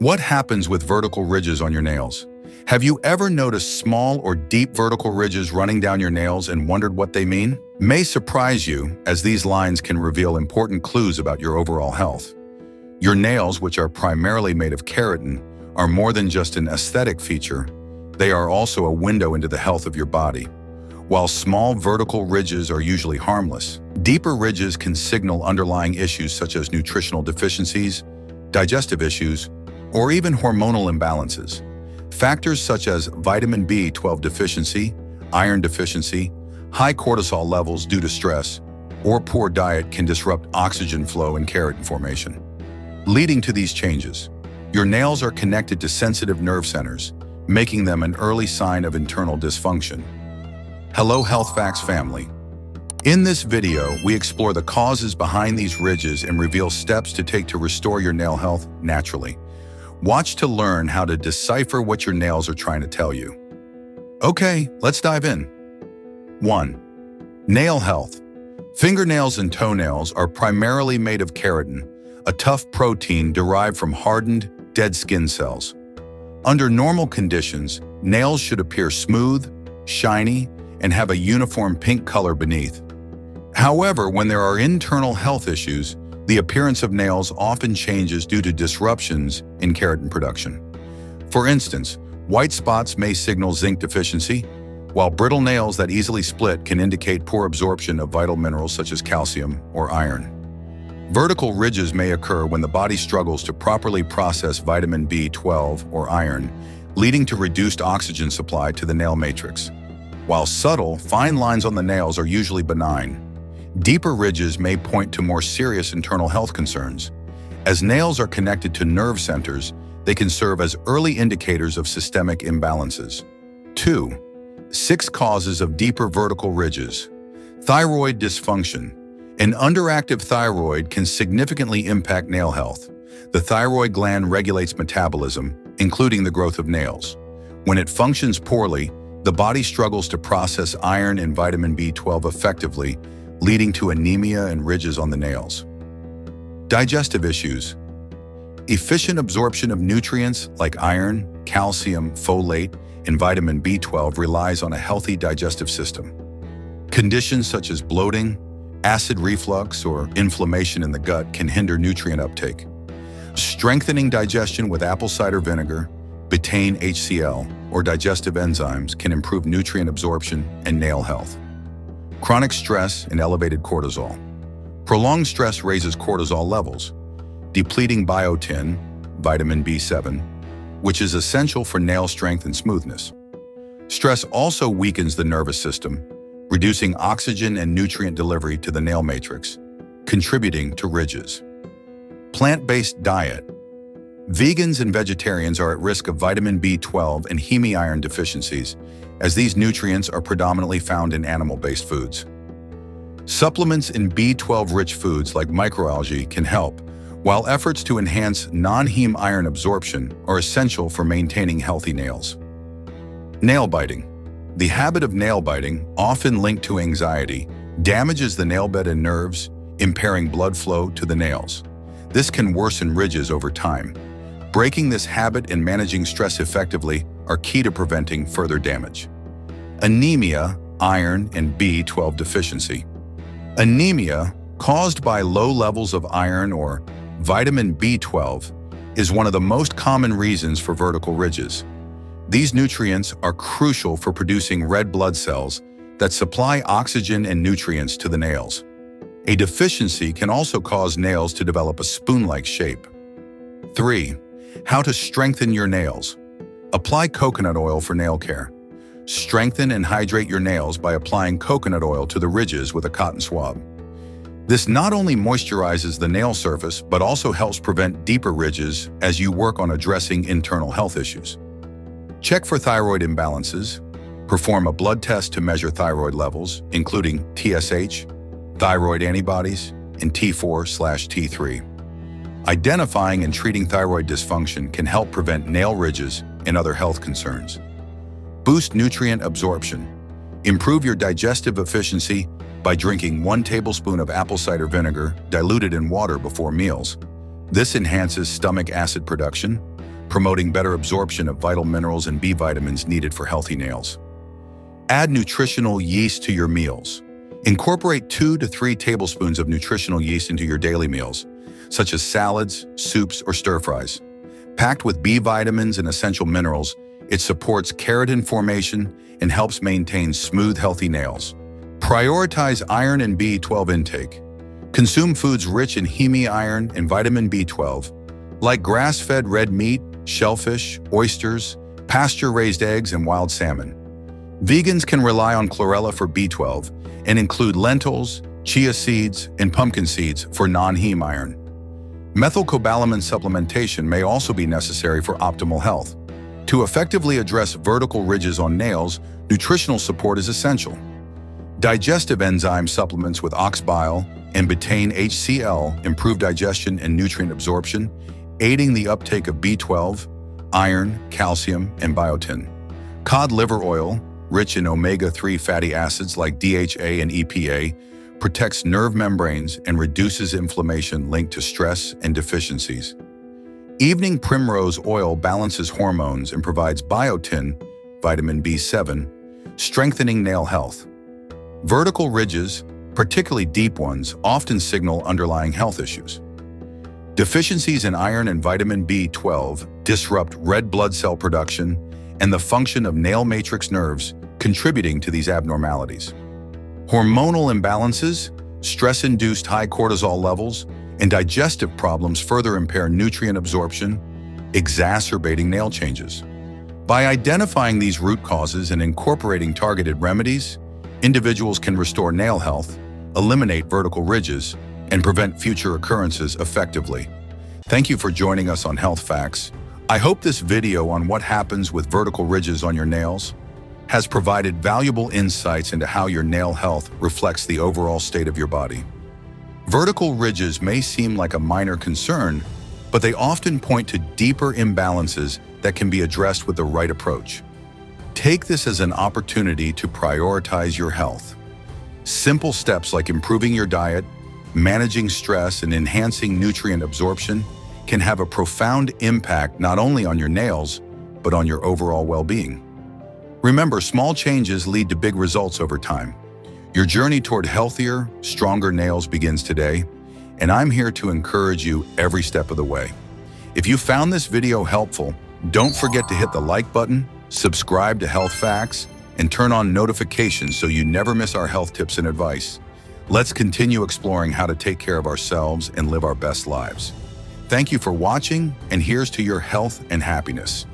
What happens with vertical ridges on your nails? Have you ever noticed small or deep vertical ridges running down your nails and wondered what they mean? May surprise you, as these lines can reveal important clues about your overall health. Your nails, which are primarily made of keratin, are more than just an aesthetic feature. They are also a window into the health of your body. While small vertical ridges are usually harmless, deeper ridges can signal underlying issues such as nutritional deficiencies, digestive issues, or even hormonal imbalances. Factors such as vitamin B12 deficiency, iron deficiency, high cortisol levels due to stress, or poor diet can disrupt oxygen flow and keratin formation. Leading to these changes, your nails are connected to sensitive nerve centers, making them an early sign of internal dysfunction. Hello Health Facts family. In this video, we explore the causes behind these ridges and reveal steps to take to restore your nail health naturally. Watch to learn how to decipher what your nails are trying to tell you. Okay, let's dive in. 1. Nail health. Fingernails and toenails are primarily made of keratin, a tough protein derived from hardened, dead skin cells. Under normal conditions, nails should appear smooth, shiny, and have a uniform pink color beneath. However, when there are internal health issues, the appearance of nails often changes due to disruptions in keratin production. For instance, white spots may signal zinc deficiency, while brittle nails that easily split can indicate poor absorption of vital minerals such as calcium or iron. Vertical ridges may occur when the body struggles to properly process vitamin B12 or iron, leading to reduced oxygen supply to the nail matrix. While subtle, fine lines on the nails are usually benign, Deeper ridges may point to more serious internal health concerns. As nails are connected to nerve centers, they can serve as early indicators of systemic imbalances. 2. Six causes of deeper vertical ridges. Thyroid dysfunction. An underactive thyroid can significantly impact nail health. The thyroid gland regulates metabolism, including the growth of nails. When it functions poorly, the body struggles to process iron and vitamin B12 effectively, leading to anemia and ridges on the nails. Digestive issues. Efficient absorption of nutrients like iron, calcium, folate, and vitamin B12 relies on a healthy digestive system. Conditions such as bloating, acid reflux, or inflammation in the gut can hinder nutrient uptake. Strengthening digestion with apple cider vinegar, betaine HCl, or digestive enzymes can improve nutrient absorption and nail health. Chronic stress and elevated cortisol. Prolonged stress raises cortisol levels, depleting biotin, vitamin B7, which is essential for nail strength and smoothness. Stress also weakens the nervous system, reducing oxygen and nutrient delivery to the nail matrix, contributing to ridges. Plant-based diet. Vegans and vegetarians are at risk of vitamin B12 and heme iron deficiencies, as these nutrients are predominantly found in animal-based foods. Supplements in B12-rich foods like microalgae can help, while efforts to enhance non-heme iron absorption are essential for maintaining healthy nails. Nail biting. The habit of nail biting, often linked to anxiety, damages the nail bed and nerves, impairing blood flow to the nails. This can worsen ridges over time. Breaking this habit and managing stress effectively are key to preventing further damage. Anemia, iron, and B12 deficiency. Anemia, caused by low levels of iron or vitamin B12, is one of the most common reasons for vertical ridges. These nutrients are crucial for producing red blood cells that supply oxygen and nutrients to the nails. A deficiency can also cause nails to develop a spoon-like shape. 3. How to strengthen your nails. Apply coconut oil for nail care. Strengthen and hydrate your nails by applying coconut oil to the ridges with a cotton swab. This not only moisturizes the nail surface, but also helps prevent deeper ridges as you work on addressing internal health issues. Check for thyroid imbalances. Perform a blood test to measure thyroid levels, including TSH, thyroid antibodies, and T4-T3. Identifying and treating thyroid dysfunction can help prevent nail ridges and other health concerns. Boost nutrient absorption. Improve your digestive efficiency by drinking one tablespoon of apple cider vinegar diluted in water before meals. This enhances stomach acid production, promoting better absorption of vital minerals and B vitamins needed for healthy nails. Add nutritional yeast to your meals. Incorporate two to three tablespoons of nutritional yeast into your daily meals, such as salads, soups, or stir-fries. Packed with B vitamins and essential minerals, it supports keratin formation and helps maintain smooth, healthy nails. Prioritize iron and B12 intake. Consume foods rich in heme iron and vitamin B12, like grass-fed red meat, shellfish, oysters, pasture-raised eggs, and wild salmon. Vegans can rely on chlorella for B12 and include lentils, chia seeds, and pumpkin seeds for non-heme iron. Methylcobalamin supplementation may also be necessary for optimal health. To effectively address vertical ridges on nails, nutritional support is essential. Digestive enzyme supplements with ox bile and betaine HCl improve digestion and nutrient absorption, aiding the uptake of B12, iron, calcium, and biotin. Cod liver oil, rich in omega-3 fatty acids like DHA and EPA, protects nerve membranes and reduces inflammation linked to stress and deficiencies. Evening primrose oil balances hormones and provides biotin, vitamin B7, strengthening nail health. Vertical ridges, particularly deep ones, often signal underlying health issues. Deficiencies in iron and vitamin B12 disrupt red blood cell production and the function of nail matrix nerves, contributing to these abnormalities. Hormonal imbalances, stress-induced high cortisol levels, and digestive problems further impair nutrient absorption, exacerbating nail changes. By identifying these root causes and incorporating targeted remedies, individuals can restore nail health, eliminate vertical ridges, and prevent future occurrences effectively. Thank you for joining us on Health Facts. I hope this video on what happens with vertical ridges on your nails has provided valuable insights into how your nail health reflects the overall state of your body. Vertical ridges may seem like a minor concern, but they often point to deeper imbalances that can be addressed with the right approach. Take this as an opportunity to prioritize your health. Simple steps like improving your diet, managing stress, and enhancing nutrient absorption can have a profound impact not only on your nails, but on your overall well-being. Remember, small changes lead to big results over time. Your journey toward healthier, stronger nails begins today, and I'm here to encourage you every step of the way. If you found this video helpful, don't forget to hit the like button subscribe to Health Facts, and turn on notifications so you never miss our health tips and advice. Let's continue exploring how to take care of ourselves and live our best lives. Thank you for watching, and here's to your health and happiness.